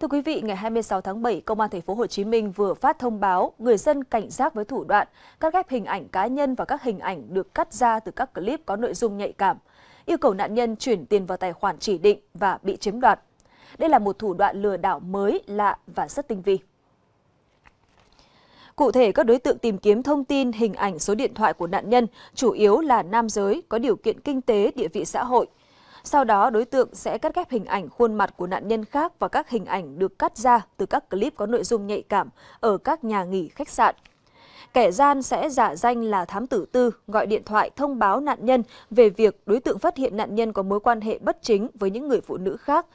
Thưa quý vị, ngày 26 tháng 7, Công an thành phố Hồ Chí Minh vừa phát thông báo người dân cảnh giác với thủ đoạn cắt ghép hình ảnh cá nhân và các hình ảnh được cắt ra từ các clip có nội dung nhạy cảm, yêu cầu nạn nhân chuyển tiền vào tài khoản chỉ định và bị chiếm đoạt. Đây là một thủ đoạn lừa đảo mới, lạ và rất tinh vi. Cụ thể, các đối tượng tìm kiếm thông tin, hình ảnh, số điện thoại của nạn nhân chủ yếu là nam giới có điều kiện kinh tế, địa vị xã hội. Sau đó, đối tượng sẽ cắt ghép hình ảnh khuôn mặt của nạn nhân khác và các hình ảnh được cắt ra từ các clip có nội dung nhạy cảm ở các nhà nghỉ, khách sạn. Kẻ gian sẽ giả danh là thám tử tư, gọi điện thoại thông báo nạn nhân về việc đối tượng phát hiện nạn nhân có mối quan hệ bất chính với những người phụ nữ khác,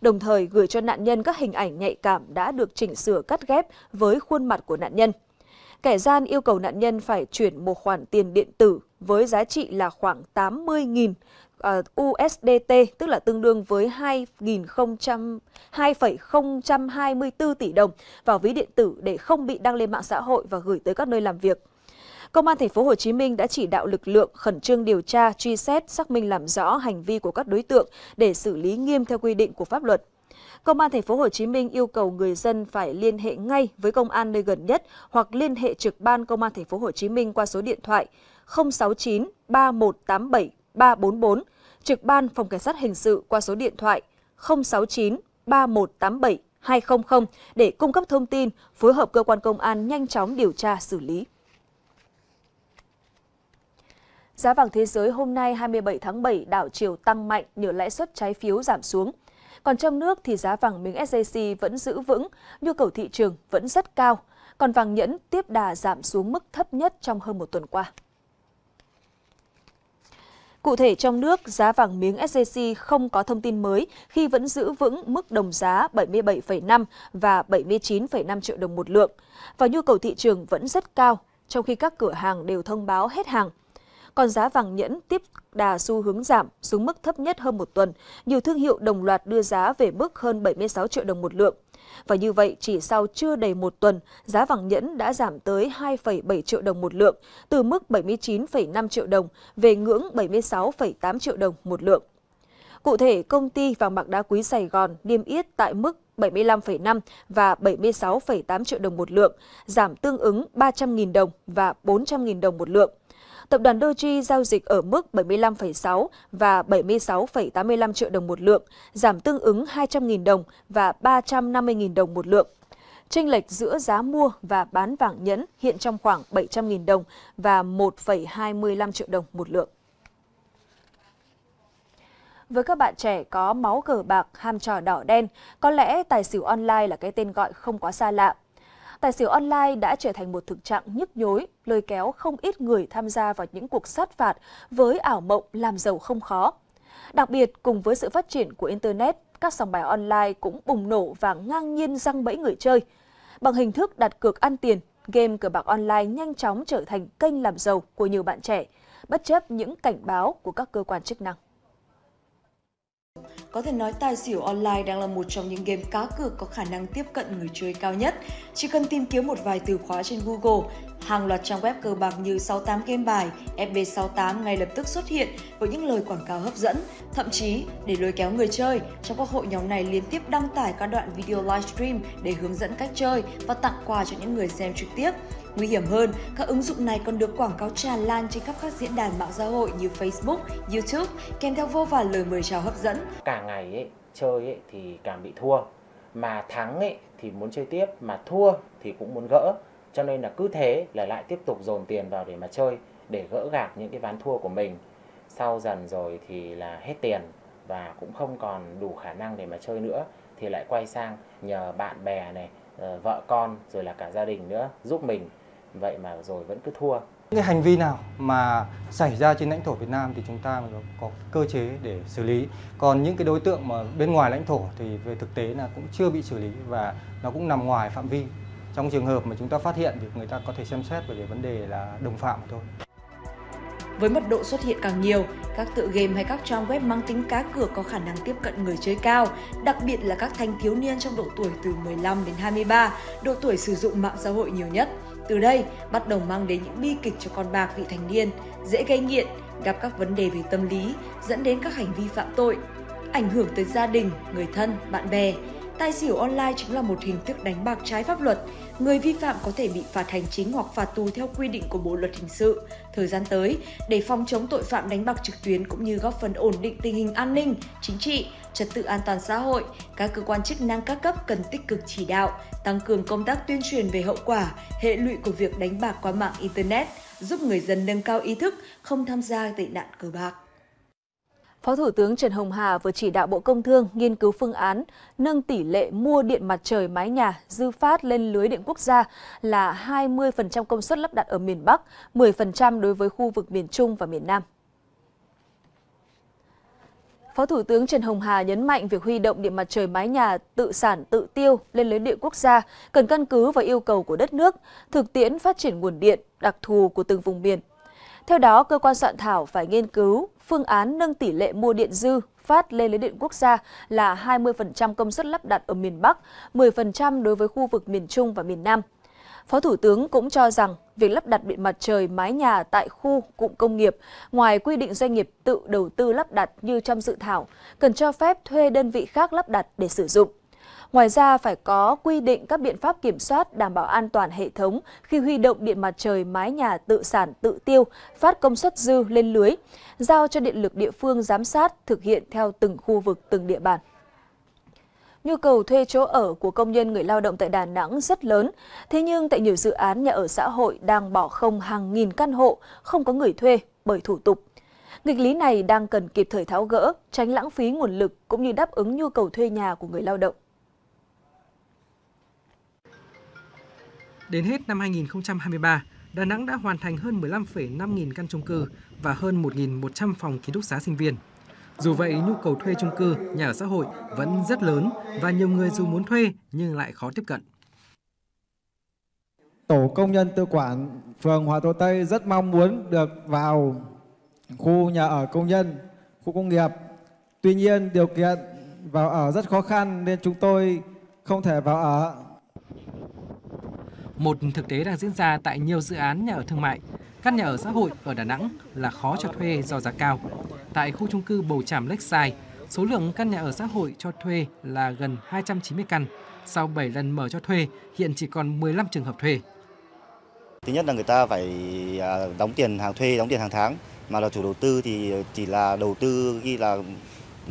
đồng thời gửi cho nạn nhân các hình ảnh nhạy cảm đã được chỉnh sửa cắt ghép với khuôn mặt của nạn nhân. Kẻ gian yêu cầu nạn nhân phải chuyển một khoản tiền điện tử với giá trị là khoảng 80.000 à, USDT, tức là tương đương với 2,024 tỷ đồng vào ví điện tử để không bị đăng lên mạng xã hội và gửi tới các nơi làm việc. Công an thành phố Hồ Chí Minh đã chỉ đạo lực lượng khẩn trương điều tra, truy xét, xác minh làm rõ hành vi của các đối tượng để xử lý nghiêm theo quy định của pháp luật. Công an thành phố Hồ Chí Minh yêu cầu người dân phải liên hệ ngay với công an nơi gần nhất hoặc liên hệ trực ban công an thành phố Hồ Chí Minh qua số điện thoại 069 3187 344, trực ban phòng cảnh sát hình sự qua số điện thoại 069 3187 200 để cung cấp thông tin, phối hợp cơ quan công an nhanh chóng điều tra xử lý. Giá vàng thế giới hôm nay 27 tháng 7 đảo chiều tăng mạnh nhờ lãi suất trái phiếu giảm xuống. Còn trong nước thì giá vàng miếng SJC vẫn giữ vững, nhu cầu thị trường vẫn rất cao, còn vàng nhẫn tiếp đà giảm xuống mức thấp nhất trong hơn một tuần qua. Cụ thể trong nước, giá vàng miếng SJC không có thông tin mới khi vẫn giữ vững mức đồng giá 77,5 và 79,5 triệu đồng một lượng. Và nhu cầu thị trường vẫn rất cao, trong khi các cửa hàng đều thông báo hết hàng còn giá vàng nhẫn tiếp đà xu hướng giảm xuống mức thấp nhất hơn một tuần. Nhiều thương hiệu đồng loạt đưa giá về mức hơn 76 triệu đồng một lượng. Và như vậy, chỉ sau chưa đầy một tuần, giá vàng nhẫn đã giảm tới 2,7 triệu đồng một lượng, từ mức 79,5 triệu đồng về ngưỡng 76,8 triệu đồng một lượng. Cụ thể, công ty vàng bạc đá quý Sài Gòn niêm yết tại mức 75,5 và 76,8 triệu đồng một lượng, giảm tương ứng 300.000 đồng và 400.000 đồng một lượng. Tập đoàn Doji giao dịch ở mức 75,6 và 76,85 triệu đồng một lượng, giảm tương ứng 200.000 đồng và 350.000 đồng một lượng. Tranh lệch giữa giá mua và bán vàng nhẫn hiện trong khoảng 700.000 đồng và 1,25 triệu đồng một lượng. Với các bạn trẻ có máu cờ bạc, ham trò đỏ đen, có lẽ tài xỉu online là cái tên gọi không quá xa lạ tài xỉu online đã trở thành một thực trạng nhức nhối, lôi kéo không ít người tham gia vào những cuộc sát phạt với ảo mộng làm giàu không khó. Đặc biệt, cùng với sự phát triển của Internet, các sòng bài online cũng bùng nổ và ngang nhiên răng bẫy người chơi. Bằng hình thức đặt cược ăn tiền, game cờ bạc online nhanh chóng trở thành kênh làm giàu của nhiều bạn trẻ, bất chấp những cảnh báo của các cơ quan chức năng. Có thể nói tài xỉu online đang là một trong những game cá cược có khả năng tiếp cận người chơi cao nhất. Chỉ cần tìm kiếm một vài từ khóa trên Google, hàng loạt trang web cờ bạc như 68 game bài, FB68 ngay lập tức xuất hiện với những lời quảng cáo hấp dẫn. Thậm chí, để lôi kéo người chơi, trong các hội nhóm này liên tiếp đăng tải các đoạn video livestream để hướng dẫn cách chơi và tặng quà cho những người xem trực tiếp. Nguy hiểm hơn, các ứng dụng này còn được quảng cáo tràn lan trên khắp các diễn đàn mạng xã hội như Facebook, YouTube, kèm theo vô vàn lời mời chào hấp dẫn. Cả ngày ấy, chơi ấy, thì càng bị thua, mà thắng ấy, thì muốn chơi tiếp, mà thua thì cũng muốn gỡ. Cho nên là cứ thế là lại tiếp tục dồn tiền vào để mà chơi, để gỡ gạc những cái ván thua của mình. Sau dần rồi thì là hết tiền và cũng không còn đủ khả năng để mà chơi nữa. Thì lại quay sang nhờ bạn bè này, ờ, vợ con rồi là cả gia đình nữa giúp mình. Vậy mà rồi vẫn cứ thua. Những cái hành vi nào mà xảy ra trên lãnh thổ Việt Nam thì chúng ta có cơ chế để xử lý. Còn những cái đối tượng mà bên ngoài lãnh thổ thì về thực tế là cũng chưa bị xử lý và nó cũng nằm ngoài phạm vi trong trường hợp mà chúng ta phát hiện thì người ta có thể xem xét về vấn đề là đồng phạm thôi với mật độ xuất hiện càng nhiều, các tựa game hay các trang web mang tính cá cược có khả năng tiếp cận người chơi cao, đặc biệt là các thanh thiếu niên trong độ tuổi từ 15 đến 23, độ tuổi sử dụng mạng xã hội nhiều nhất. Từ đây, bắt đầu mang đến những bi kịch cho con bạc vị thành niên, dễ gây nghiện, gặp các vấn đề về tâm lý, dẫn đến các hành vi phạm tội, ảnh hưởng tới gia đình, người thân, bạn bè. Tài xỉu online chính là một hình thức đánh bạc trái pháp luật. Người vi phạm có thể bị phạt hành chính hoặc phạt tù theo quy định của Bộ luật hình sự. Thời gian tới, để phòng chống tội phạm đánh bạc trực tuyến cũng như góp phần ổn định tình hình an ninh, chính trị, trật tự an toàn xã hội, các cơ quan chức năng các cấp cần tích cực chỉ đạo, tăng cường công tác tuyên truyền về hậu quả, hệ lụy của việc đánh bạc qua mạng Internet, giúp người dân nâng cao ý thức, không tham gia tệ nạn cờ bạc. Phó Thủ tướng Trần Hồng Hà vừa chỉ đạo Bộ Công Thương nghiên cứu phương án nâng tỷ lệ mua điện mặt trời mái nhà dư phát lên lưới điện quốc gia là 20% công suất lắp đặt ở miền Bắc, 10% đối với khu vực miền Trung và miền Nam. Phó Thủ tướng Trần Hồng Hà nhấn mạnh việc huy động điện mặt trời mái nhà tự sản tự tiêu lên lưới điện quốc gia cần căn cứ vào yêu cầu của đất nước, thực tiễn phát triển nguồn điện, đặc thù của từng vùng miền. Theo đó, cơ quan soạn thảo phải nghiên cứu phương án nâng tỷ lệ mua điện dư phát lên lưới điện quốc gia là 20% công suất lắp đặt ở miền Bắc, 10% đối với khu vực miền Trung và miền Nam. Phó Thủ tướng cũng cho rằng việc lắp đặt điện mặt trời mái nhà tại khu cụm công nghiệp, ngoài quy định doanh nghiệp tự đầu tư lắp đặt như trong dự thảo, cần cho phép thuê đơn vị khác lắp đặt để sử dụng. Ngoài ra phải có quy định các biện pháp kiểm soát đảm bảo an toàn hệ thống khi huy động điện mặt trời mái nhà tự sản tự tiêu, phát công suất dư lên lưới, giao cho điện lực địa phương giám sát thực hiện theo từng khu vực từng địa bàn. Nhu cầu thuê chỗ ở của công nhân người lao động tại Đà Nẵng rất lớn, thế nhưng tại nhiều dự án nhà ở xã hội đang bỏ không hàng nghìn căn hộ không có người thuê bởi thủ tục. Nghịch lý này đang cần kịp thời tháo gỡ, tránh lãng phí nguồn lực cũng như đáp ứng nhu cầu thuê nhà của người lao động. Đến hết năm 2023, Đà Nẵng đã hoàn thành hơn 15,5 nghìn căn chung cư và hơn 1.100 phòng ký túc xá sinh viên. Dù vậy, nhu cầu thuê chung cư, nhà ở xã hội vẫn rất lớn và nhiều người dù muốn thuê nhưng lại khó tiếp cận. Tổ công nhân tự quản phường Hòa Thọ Tây rất mong muốn được vào khu nhà ở công nhân, khu công nghiệp. Tuy nhiên, điều kiện vào ở rất khó khăn nên chúng tôi không thể vào ở một thực tế đang diễn ra tại nhiều dự án nhà ở thương mại. Căn nhà ở xã hội ở Đà Nẵng là khó cho thuê do giá cao. Tại khu chung cư Bầu Tràm Lakeside, số lượng căn nhà ở xã hội cho thuê là gần 290 căn. Sau 7 lần mở cho thuê, hiện chỉ còn 15 trường hợp thuê. Thứ nhất là người ta phải à, đóng tiền hàng thuê, đóng tiền hàng tháng, mà là chủ đầu tư thì chỉ là đầu tư ghi là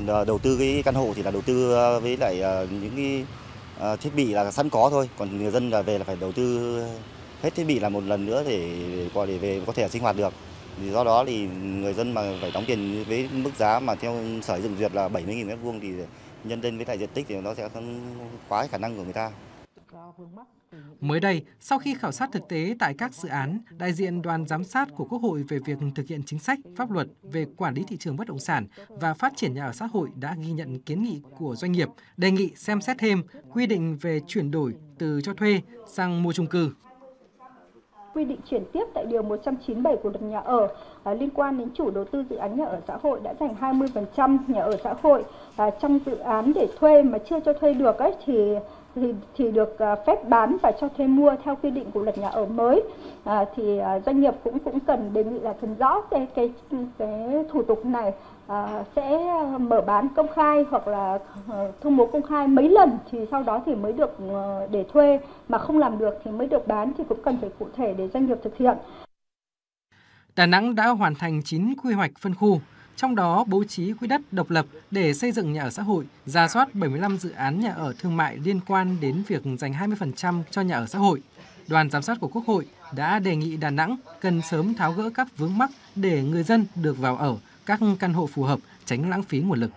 đầu tư cái căn hộ thì là đầu tư à, với lại à, những cái Ờ, thiết bị là sẵn có thôi còn người dân là về là phải đầu tư hết thiết bị là một lần nữa để để, để về có thể sinh hoạt được thì do đó thì người dân mà phải đóng tiền với mức giá mà theo sở dựng duyệt là 70.000 mét vuông thì nhân lên với lại diện tích thì nó sẽ quá khả năng của người ta. Mới đây, sau khi khảo sát thực tế tại các dự án, đại diện đoàn giám sát của Quốc hội về việc thực hiện chính sách, pháp luật về quản lý thị trường bất động sản và phát triển nhà ở xã hội đã ghi nhận kiến nghị của doanh nghiệp, đề nghị xem xét thêm quy định về chuyển đổi từ cho thuê sang mua chung cư. Quy định chuyển tiếp tại điều 197 của luật nhà ở à, liên quan đến chủ đầu tư dự án nhà ở xã hội đã dành 20% nhà ở xã hội à, trong dự án để thuê mà chưa cho thuê được ấy thì thì, thì được à, phép bán và cho thuê mua theo quy định của luật nhà ở mới. À, thì à, doanh nghiệp cũng cũng cần đề nghị là cần rõ cái cái cái thủ tục này à, sẽ mở bán công khai hoặc là à, thu thông báo công khai mấy lần thì sau đó thì mới được để thuê. Mà không làm được thì mới được bán thì cũng cần phải cụ thể để doanh nghiệp thực hiện. Đà Nẵng đã hoàn thành 9 quy hoạch phân khu trong đó bố trí quỹ đất độc lập để xây dựng nhà ở xã hội, ra soát 75 dự án nhà ở thương mại liên quan đến việc dành 20% cho nhà ở xã hội. Đoàn giám sát của Quốc hội đã đề nghị Đà Nẵng cần sớm tháo gỡ các vướng mắc để người dân được vào ở các căn hộ phù hợp, tránh lãng phí nguồn lực.